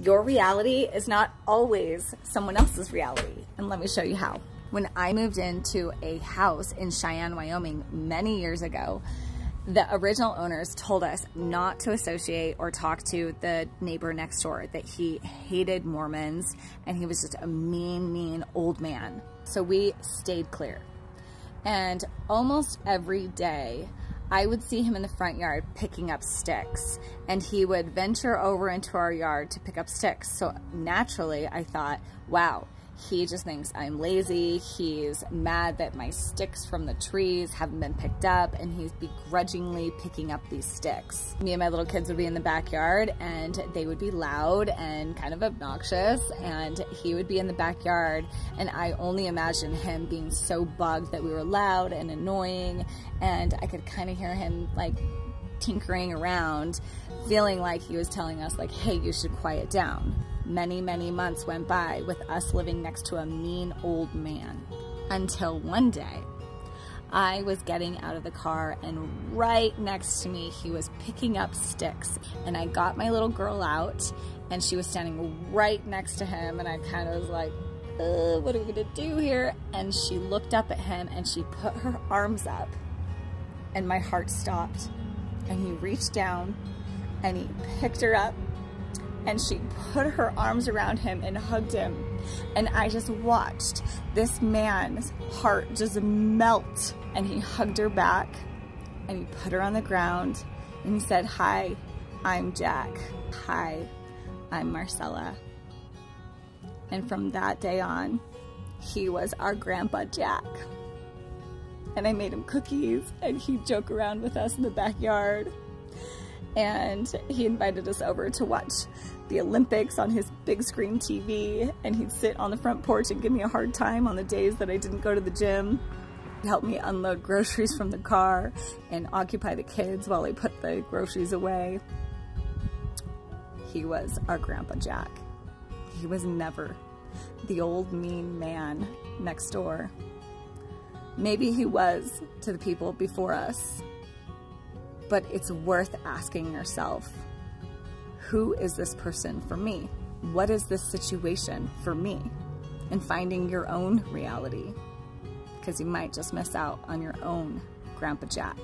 Your reality is not always someone else's reality. And let me show you how. When I moved into a house in Cheyenne, Wyoming many years ago, the original owners told us not to associate or talk to the neighbor next door, that he hated Mormons and he was just a mean, mean old man. So we stayed clear. And almost every day, I would see him in the front yard picking up sticks and he would venture over into our yard to pick up sticks. So naturally I thought, wow, he just thinks I'm lazy. He's mad that my sticks from the trees haven't been picked up and he's begrudgingly picking up these sticks. Me and my little kids would be in the backyard and they would be loud and kind of obnoxious and he would be in the backyard and I only imagine him being so bugged that we were loud and annoying and I could kind of hear him like tinkering around feeling like he was telling us like, hey, you should quiet down. Many, many months went by with us living next to a mean old man until one day I was getting out of the car and right next to me he was picking up sticks. And I got my little girl out and she was standing right next to him. And I kind of was like what are we gonna do here? And she looked up at him and she put her arms up and my heart stopped. And he reached down and he picked her up and she put her arms around him and hugged him. And I just watched this man's heart just melt. And he hugged her back and he put her on the ground and he said, Hi, I'm Jack. Hi, I'm Marcella. And from that day on, he was our Grandpa Jack. And I made him cookies and he'd joke around with us in the backyard and he invited us over to watch the Olympics on his big screen TV and he'd sit on the front porch and give me a hard time on the days that I didn't go to the gym. He'd help me unload groceries from the car and occupy the kids while I put the groceries away. He was our Grandpa Jack. He was never the old mean man next door. Maybe he was to the people before us, but it's worth asking yourself, who is this person for me? What is this situation for me? And finding your own reality because you might just miss out on your own Grandpa Jack.